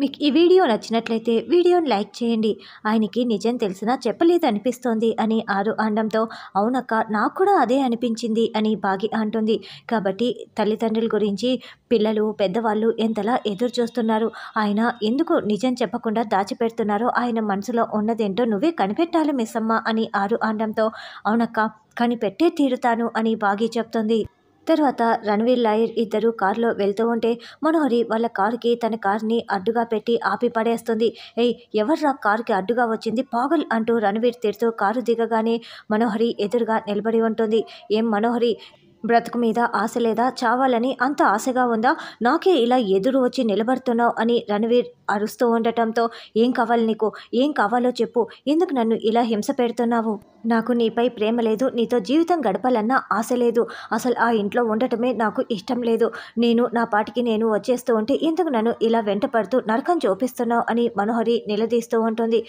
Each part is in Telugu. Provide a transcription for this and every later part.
మీకు ఈ వీడియో నచ్చినట్లయితే వీడియోని లైక్ చేయండి. ఆయనకి నిజం తెలిసినా చెప్పలేదు అనిపిస్తోంది అని ఆరు అనడంతో అవునక్క నాకు కూడా అదే అనిపించింది అని బాగి అంటుంది. కాబట్టి తల్లిదండ్రుల గురించి పిల్లలు పెద్దవాళ్ళు ఎంతలా ఎదురు చూస్తున్నారు? ఆయన ఎందుకు నిజం చెప్పకుండా దాచిపెడుతున్నారో ఆయన మనసులో ఉన్నదేంటో నువ్వే కనిపెట్టాలి మిస్సమ్మ అని ఆరు అనడంతో అవునక్క కనిపెట్టే తీరుతాను అని బాగి చెప్తుంది. తర్వాత రణవీర్ లాయర్ ఇద్దరు కారులో వెళ్తూ ఉంటే మనోహరి వాళ్ళ కారుకి తన కార్ని అడ్డుగా పెట్టి ఆపి పడేస్తుంది. ఏయ్ ఎవర్రా కారుకి అడ్డుగా వచ్చింది? పాగల్ అంటూ రణవీర్ తిడుతూ కారు దిగగానే మనోహరి ఎదురుగా నిలబడి ఉంటుంది. ఏం మనోహరి? బ్రతుకు మీద ఆశ లేదా చావాలని అంత ఆశగా ఉందా? నాకే ఇలా ఎదురు వచ్చి నిలబడుతున్నావు అని రణవీర్ అరుస్తూ ఉండటంతో ఏం కావాలి నీకు? ఏం కావాలో చెప్పు. ఎందుకు నన్ను ఇలా హింస పెడుతున్నావు? నాకు నీపై ప్రేమ లేదు. నీతో జీవితం గడపాలన్న ఆశ లేదు. అసలు ఆ ఇంట్లో ఉండటమే నాకు ఇష్టం లేదు. నేను నా పాటికి నేను వచ్చేస్తూ ఉంటే ఎందుకు నన్ను ఇలా వెంట పడుతూ నరకం చూపిస్తున్నావు? అని మనోహరి నిలదీస్తూ ఉంటుంది.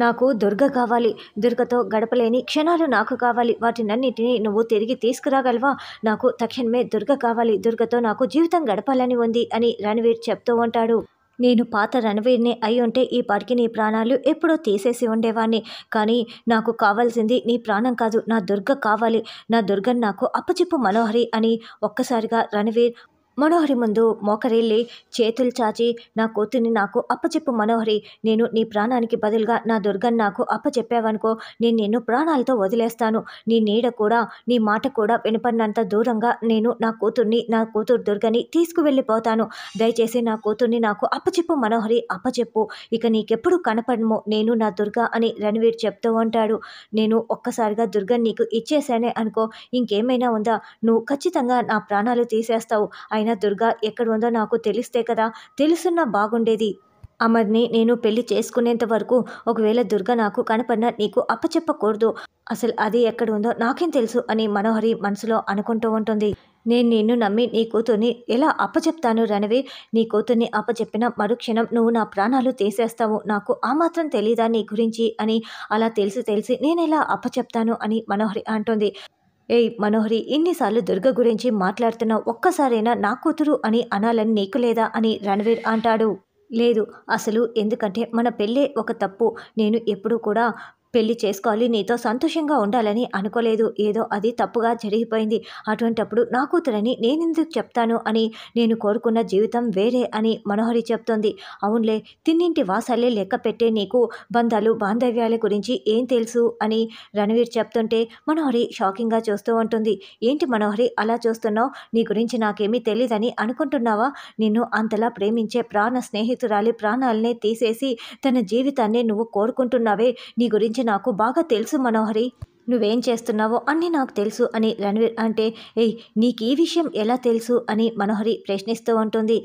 నాకు దుర్గ కావాలి దుర్గతో గడపలేని క్షణాలు నాకు కావాలి వాటినన్నిటినీ నువ్వు తిరిగి తీసుకురాగలవా? నాకు తక్షణమే దుర్గ కావాలి దుర్గతో నాకు జీవితం గడపాలని ఉంది అని రణవీర్ చెప్తూ ఉంటాడు. నేను పాత రణవీర్ని అయి ఉంటే ఈ పాటికి నీ ప్రాణాలు ఎప్పుడో తీసేసి ఉండేవాణ్ణి. కానీ నాకు కావాల్సింది నీ ప్రాణం కాదు నా దుర్గ కావాలి నా దుర్గన్ నాకు అప్పచెప్పు మనోహరి అని ఒక్కసారిగా రణవీర్ మనోహరి ముందు మోకరిల్లి చేతులు చాచి నా కూతుర్ని నాకు అప్పచెప్పు మనోహరి. నేను నీ ప్రాణానికి బదులుగా నా దుర్గన్ నాకు అప్పచెప్పావనుకో నేను నిన్ను ప్రాణాలతో వదిలేస్తాను. నీ నీడ కూడా నీ మాట కూడా వినపడినంత దూరంగా నేను నా కూతుర్ని నా కూతురు దుర్గని తీసుకువెళ్ళిపోతాను. దయచేసి నా కూతుర్ని నాకు అప్పచెప్పు మనోహరి అప్పచెప్పు. ఇక నీకెప్పుడు కనపడము నేను నా దుర్గ అని రణవీర్ చెప్తూ ఉంటాడు. నేను ఒక్కసారిగా దుర్గని నీకు ఇచ్చేసానే అనుకో ఇంకేమైనా ఉందా? నువ్వు ఖచ్చితంగా నా ప్రాణాలు తీసేస్తావు. అయినా దుర్గా ఎక్కడ ఉందో నాకు తెలిస్తే కదా తెలుసున్నా బాగుండేది. అమర్ని నేను పెళ్ళి చేసుకునేంత వరకు ఒకవేళ దుర్గ నాకు కనపడినా నీకు అప్పచెప్పకూడదు. అసలు అది ఎక్కడ ఉందో నాకేం తెలుసు అని మనోహరి మనసులో అనుకుంటూ ఉంటుంది. నేను నిన్ను నమ్మి నీ కూతుర్ని ఎలా అప్పచెప్తాను రణవీర్ నీ కూతుర్ని అప్పచెప్పిన మరుక్షణం నువ్వు నా ప్రాణాలు తీసేస్తావు. నాకు ఆ మాత్రం తెలీదా నీ గురించి అని అలా తెలిసి తెలిసి నేను ఎలా అప్పచెప్తాను అని మనోహరి అంటుంది. ఏయ్ మనోహరి ఇన్నిసార్లు దుర్గ గురించి మాట్లాడుతున్నావు ఒక్కసారైనా నా కూతురు అని అనాలని నీకు లేదా అని రణవీర్ అంటాడు. లేదు అసలు ఎందుకంటే మన పెళ్ళే ఒక తప్పు. నేను ఎప్పుడూ కూడా పెళ్ళి చేసుకోవాలి నీతో సంతోషంగా ఉండాలని అనుకోలేదు. ఏదో అది తప్పుగా జరిగిపోయింది. అటువంటప్పుడు నా కూతురని నేనెందుకు చెప్తాను అని నేను కోరుకున్న జీవితం వేరే అని మనోహరి చెప్తోంది. అవునులే తిన్నింటి వాసాలే లెక్క పెట్టే నీకు బంధాలు బాంధవ్యాల గురించి ఏం తెలుసు అని రణవీర్ చెప్తుంటే మనోహరి షాకింగ్గా చూస్తూ ఉంటుంది. ఏంటి మనోహరి అలా చూస్తున్నావు? నీ గురించి నాకేమీ తెలియదని అనుకుంటున్నావా? నిన్ను అంతలా ప్రేమించే ప్రాణ స్నేహితురాలి ప్రాణాలనే తీసేసి తన జీవితాన్ని నువ్వు కోరుకుంటున్నావే? నీ గురించి నాకు బాగా తెలుసు మనోహరి. నువ్వేం చేస్తున్నావో అన్నీ నాకు తెలుసు అని రణవీర్ అంటే ఏయ్ నీకు ఈ విషయం ఎలా తెలుసు అని మనోహరి ప్రశ్నిస్తూ ఉంటుంది.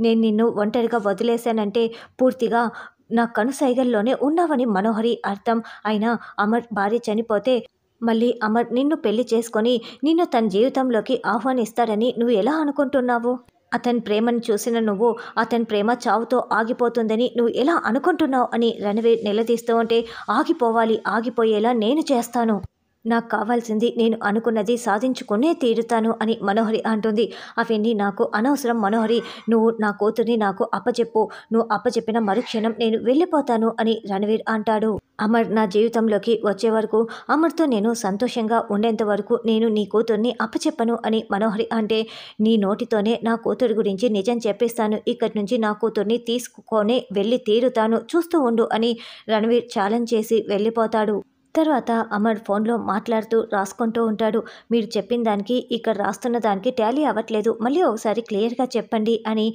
నేను నిన్ను ఒంటరిగా వదిలేశానంటే పూర్తిగా నా కనుసైగల్లోనే ఉన్నావని మనోహరి అర్థం. అయినా అమర్ భార్య చనిపోతే మళ్ళీ అమర్ నిన్ను పెళ్ళి చేసుకొని నిన్ను తన జీవితంలోకి ఆహ్వానిస్తాడని నువ్వు ఎలా అనుకుంటున్నావు? అతని ప్రేమను చూసిన నువ్వు అతని ప్రేమ చావుతో ఆగిపోతుందని నువ్వు ఎలా అనుకుంటున్నావు అని రణవీర్ నిలదీస్తూ ఉంటే ఆగిపోవాలి ఆగిపోయేలా నేను చేస్తాను. నాకు కావాల్సింది నేను అనుకున్నది సాధించుకునే తీరుతాను అని మనోహరి అంటుంది. అవన్నీ నాకు అనవసరం మనోహరి. నువ్వు నా కూతుర్ని నాకు అప్పచెప్పు నువ్వు అప్పచెప్పిన మరుక్షణం నేను వెళ్ళిపోతాను అని రణవీర్ అంటాడు. అమర్ నా జీవితంలోకి వచ్చే వరకు అమర్తో నేను సంతోషంగా ఉండేంత వరకు నేను నీ కూతుర్ని అప్పచెప్పను అని మనోహరి అంటే నీ నోటితోనే నా కూతురు గురించి నిజం చెప్పిస్తాను. ఇక్కడి నుంచి నా కూతుర్ని తీసుకొని వెళ్ళి తీరుతాను. చూస్తూ ఉండు అని రణవీర్ ఛాలెంజ్ చేసి వెళ్ళిపోతాడు. తర్వాత అమర్ ఫోన్లో మాట్లాడుతూ రాసుకుంటూ ఉంటాడు. మీరు చెప్పిన దానికి ఇక్కడ రాస్తున్న దానికి టాలీ అవ్వట్లేదు. మళ్ళీ ఒకసారి క్లియర్గా చెప్పండి అని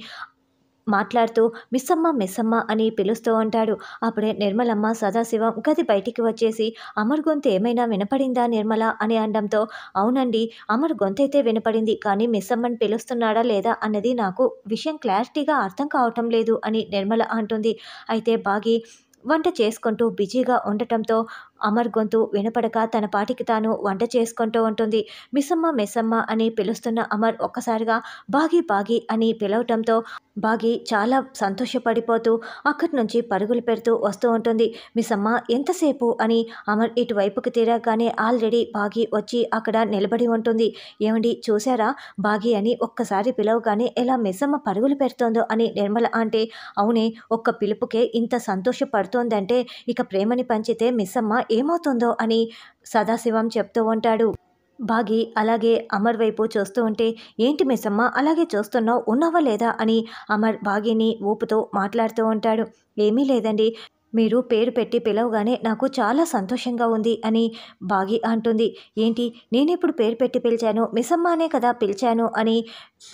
మాట్లాడుతూ మిస్సమ్మ మిస్సమ్మ అని పిలుస్తూ ఉంటాడు. అప్పుడే నిర్మలమ్మ సదాశివం గది బయటికి వచ్చేసి అమర్ గొంతు ఏమైనా వినపడిందా నిర్మల అని అనడంతో అవునండి అమర్ గొంతైతే వినపడింది కానీ మిస్సమ్మని పిలుస్తున్నాడా లేదా అన్నది నాకు విషయం క్లారిటీగా అర్థం కావటం లేదు అని నిర్మల అంటుంది. అయితే బాగి వంట చేసుకుంటూ బిజీగా ఉండటంతో అమర్ గొంతు వినపడక తన పాటికి తాను వంట చేసుకుంటూ ఉంటుంది. మిస్సమ్మ మిస్సమ్మ అని పిలుస్తున్న అమర్ ఒక్కసారిగా బాగి బాగి అని పిలవటంతో బాగి చాలా సంతోషపడిపోతూ అక్కడి నుంచి పరుగులు పెడుతూ వస్తూ ఉంటుంది. మిస్సమ్మ ఎంతసేపు? అని అమర్ ఇటువైపుకి తీరగానే ఆల్రెడీ బాగి వచ్చి అక్కడ నిలబడి ఉంటుంది. ఏమండి చూసారా బాగి అని ఒక్కసారి పిలవగానే ఎలా మిస్సమ్మ పరుగులు పెడుతోందో? అని నిర్మల అంటే అవునే ఒక్క పిలుపుకే ఇంత సంతోషపడుతోందంటే ఇక ప్రేమని పంచితే మిస్సమ్మ ఏమవుతుందో అని సదాశివం చెప్తూ ఉంటాడు. బాగి అలాగే అమర్ వైపు చూస్తూ ఉంటే ఏంటి మిస్సమ్మ అలాగే చూస్తున్నావు ఉన్నావా లేదా? అని అమర్ బాగిని ఊపుతో మాట్లాడుతూ ఉంటాడు. ఏమీ లేదండి. మీరు పేరు పెట్టి పిలవగానే నాకు చాలా సంతోషంగా ఉంది అని బాగి అంటుంది. ఏంటి? నేనెప్పుడు పేరు పెట్టి పిలిచాను? మిస్సమ్మనే కదా పిలిచాను అని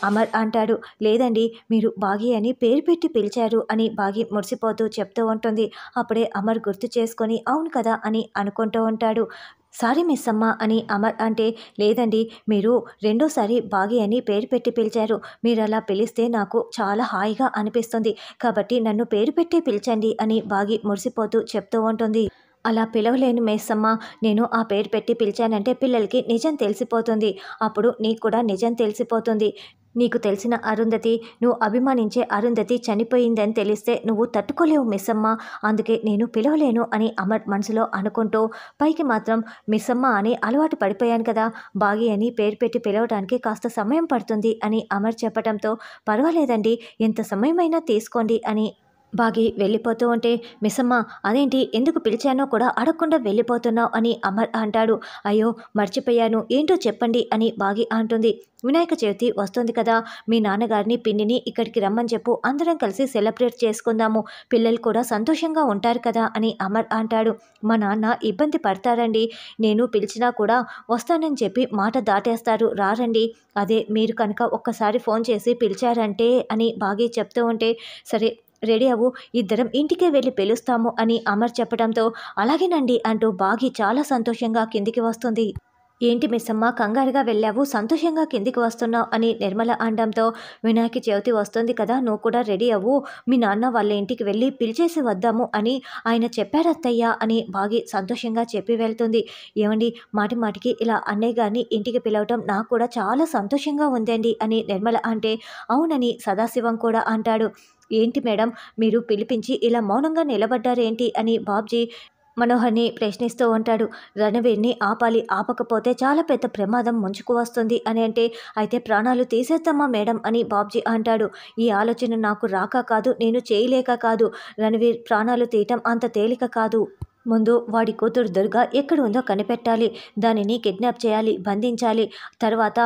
అమర్ అంటాడు. లేదండి మీరు బాగి అని పేరు పెట్టి పిలిచారు అని బాగి మురిసిపోతూ చెప్తూ ఉంటుంది. అప్పుడే అమర్ గుర్తు చేసుకొని అవును కదా అని అనుకుంటూ ఉంటాడు. సారీ మిస్ అమ్మ అని అమర్ అంటే లేదండి మీరు రెండోసారి బాగి అని పేరు పెట్టి పిలిచారు. మీరు అలా పిలిస్తే నాకు చాలా హాయిగా అనిపిస్తుంది. కాబట్టి నన్ను పేరు పెట్టి పిలిచండి అని బాగి మురిసిపోతూ చెప్తూ ఉంటుంది. అలా పిలవలేను మేసమ్మ నేను ఆ పేరు పెట్టి పిలిచానంటే పిల్లలకి నిజం తెలిసిపోతుంది. అప్పుడు నీకు కూడా నిజం తెలిసిపోతుంది. నీకు తెలిసిన అరుంధతి నువ్వు అభిమానించే అరుంధతి చనిపోయిందని తెలిస్తే నువ్వు తట్టుకోలేవు మిస్సమ్మ. అందుకే నేను పిలవలేను అని అమర్ మనసులో అనుకుంటూ పైకి మాత్రం మిస్సమ్మ అని అలవాటు పడిపోయాను కదా. బాగి అని పేరు పెట్టి పిలవడానికి కాస్త సమయం పడుతుంది అని అమర్ చెప్పడంతో పర్వాలేదండి ఎంత సమయమైనా తీసుకోండి అని బాగి వెళ్ళిపోతూ ఉంటే మిస్సమ్మ అదేంటి? ఎందుకు పిలిచానో కూడా అడగకుండా వెళ్ళిపోతున్నావు అని అమర్ అంటాడు. అయ్యో మర్చిపోయాను. ఏంటో చెప్పండి అని బాగి అంటుంది. వినాయక చవితి వస్తుంది కదా. మీ నాన్నగారిని పిన్నిని ఇక్కడికి రమ్మని చెప్పు. అందరం కలిసి సెలబ్రేట్ చేసుకుందాము. పిల్లలు కూడా సంతోషంగా ఉంటారు కదా అని అమర్ అంటాడు. మా నాన్న ఇబ్బంది పడతారండి. నేను పిలిచినా కూడా వస్తానని చెప్పి మాట దాటేస్తారు. రారండి. అదే మీరు కనుక ఒక్కసారి ఫోన్ చేసి పిలిచారంటే అని బాగి చెప్తూ ఉంటే సరే రెడీ అవ్వు ఇద్దరం ఇంటికే వెళ్ళి పిలుస్తాము అని అమర్ చెప్పడంతో అలాగేనండి అంటూ బాగి చాలా సంతోషంగా కిందికి వస్తుంది. ఏంటి మిస్సమ్మ కంగారుగా వెళ్ళావు సంతోషంగా కిందికి వస్తున్నావు అని నిర్మల అనడంతో వినాయక చవితి వస్తుంది కదా నువ్వు కూడా రెడీ అవ్వు మీ నాన్న వాళ్ళ ఇంటికి వెళ్ళి పిలిచేసి వద్దాము అని ఆయన చెప్పారత్తయ్య అని బాగి సంతోషంగా చెప్పి వెళ్తుంది. ఏమండి మాటి మాటికి ఇలా అన్నయ్య గారిని ఇంటికి పిలవటం నాకు కూడా చాలా సంతోషంగా ఉందండి అని నిర్మల అంటే అవునని సదాశివం కూడా అంటాడు. ఏంటి మేడం? మీరు పిలిపించి ఇలా మౌనంగా నిలబడ్డారేంటి అని బాబ్జీ మనోహర్ని ప్రశ్నిస్తూ ఉంటాడు. రణవీర్ని ఆపాలి ఆపకపోతే చాలా పెద్ద ప్రమాదం ముంచుకు వస్తుంది అని అంటే అయితే ప్రాణాలు తీసేస్తామా మేడం? అని బాబ్జీ అంటాడు. ఈ ఆలోచన నాకు రాక కాదు నేను చేయలేక కాదు. రణవీర్ ప్రాణాలు తీయటం అంత తేలిక కాదు. ముందు వాడి కూతురు దుర్గా ఎక్కడ ఉందో కనిపెట్టాలి. దానిని కిడ్నాప్ చేయాలి బంధించాలి. తర్వాత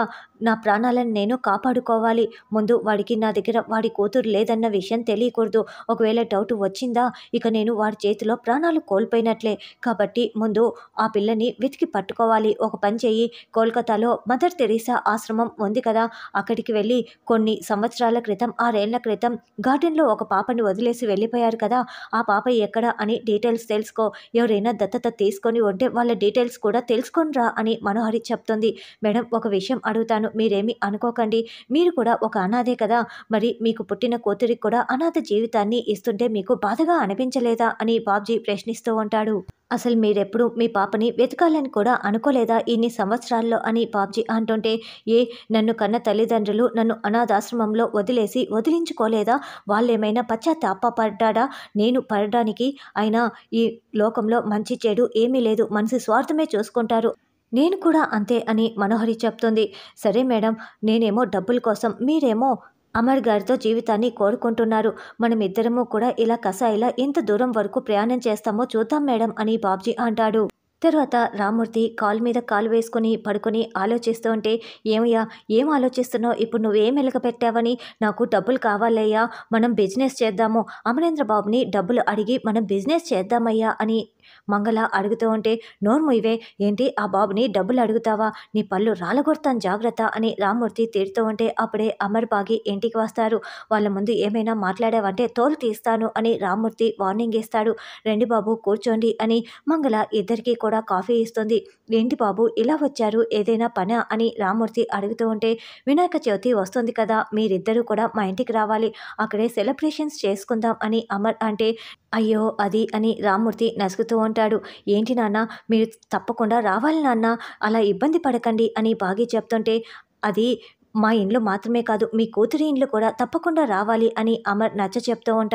నా ప్రాణాలను నేను కాపాడుకోవాలి. ముందు వాడికి నా దగ్గర వాడి కూతురు లేదన్న విషయం తెలియకూడదు. ఒకవేళ డౌట్ వచ్చిందా ఇక నేను వాడి చేతిలో ప్రాణాలు కోల్పోయినట్లే. కాబట్టి ముందు ఆ పిల్లని వెతికి పట్టుకోవాలి. ఒక పని చెయ్యి. కోల్కతాలో మదర్ తెరీసా ఆశ్రమం ఉంది కదా. అక్కడికి వెళ్ళి కొన్ని సంవత్సరాల క్రితం ఆరేళ్ళ క్రితం గార్డెన్లో ఒక పాపని వదిలేసి వెళ్ళిపోయారు కదా. ఆ పాప ఎక్కడ అని డీటెయిల్స్ తెలుసుకో. ఎవరైనా దత్తత తీసుకొని ఉంటే వాళ్ళ డీటెయిల్స్ కూడా తెలుసుకొనిరా అని మనోహరి చెప్తుంది. మేడం ఒక విషయం అడుగుతాను. మీరేమి అనుకోకండి. మీరు కూడా ఒక అనాథే కదా. మరి మీకు పుట్టిన కూతురికి కూడా అనాథ జీవితాన్ని ఇస్తుంటే మీకు బాధగా అనిపించలేదా అని బాబ్జీ ప్రశ్నిస్తూ ఉంటాడు. అసలు మీరెప్పుడు మీ పాపని వెతకాలని కూడా అనుకోలేదా ఇన్ని సంవత్సరాల్లో అని పాప్జీ అంటుంటే ఏ నన్ను కన్న తల్లిదండ్రులు నన్ను అనాథాశ్రమంలో వదిలేసి వదిలించుకోలేదా? వాళ్ళేమైనా పశ్చాత్తాపడ్డా నేను పడడానికి అయినా ఈ లోకంలో మంచి చెడు ఏమీ లేదు. మనిషి స్వార్థమే చూసుకుంటారు. నేను కూడా అంతే అని మనోహరి చెప్తుంది. సరే మేడం నేనేమో డబ్బుల కోసం మీరేమో అమర్ గారితో జీవితాన్ని కోరుకుంటున్నారు. మనం ఇద్దరము కూడా ఇలా కసాయిలా ఇంత దూరం వరకు ప్రయాణం చేస్తామో చూద్దాం మేడం అని బాబ్జీ అంటాడు. తర్వాత రామూర్తి కాలు మీద కాలు వేసుకుని పడుకొని ఆలోచిస్తూ ఉంటే ఏమయ్యా ఏం ఆలోచిస్తున్నావు? ఇప్పుడు నువ్వేం ఎలక పెట్టావని నాకు డబ్బులు కావాలయ్యా మనం బిజినెస్ చేద్దాము. అమరేంద్ర బాబుని డబ్బులు అడిగి మనం బిజినెస్ చేద్దామయ్యా అని మంగళ అడుగుతూ ఉంటే నోర్ము ఇవే ఏంటి? ఆ బాబుని డబ్బులు అడుగుతావా? నీ పళ్ళు రాలగొడతాను జాగ్రత్త అని రామ్మూర్తి తీరుతూ ఉంటే అప్పుడే అమర్ బాగి ఇంటికి వస్తారు. వాళ్ళ ముందు ఏమైనా మాట్లాడావంటే తోలు తీస్తాను అని రామ్మూర్తి వార్నింగ్ ఇస్తాడు. రండి బాబు కూర్చోండి అని మంగళ ఇద్దరికీ కూడా కూడా కాఫీ ఇస్తుంది. ఏంటి బాబు ఇలా వచ్చారు? ఏదైనా పనా? అని రామ్మూర్తి అడుగుతూ ఉంటే వినాయక చవితి వస్తుంది కదా మీరిద్దరూ కూడా మా ఇంటికి రావాలి. అక్కడే సెలబ్రేషన్స్ చేసుకుందాం అని అమర్ అంటే అయ్యో అది అని రామ్మూర్తి నసుగుతూ ఉంటాడు. ఏంటి నాన్న మీరు తప్పకుండా రావాలి నాన్న అలా ఇబ్బంది పడకండి అని బాగి చెప్తుంటే అది మా ఇంట్లో మాత్రమే కాదు మీ కూతురి ఇంట్లో కూడా తప్పకుండా రావాలి అని అమర్ నచ్చ చెప్తూ ఉంటాడు.